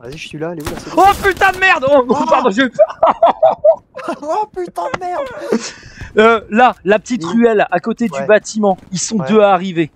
Vas-y, je suis là, elle est où là Oh putain de merde Oh, oh, Oh putain de merde. Euh, là, la petite ruelle à côté du bâtiment, ils sont deux à arriver.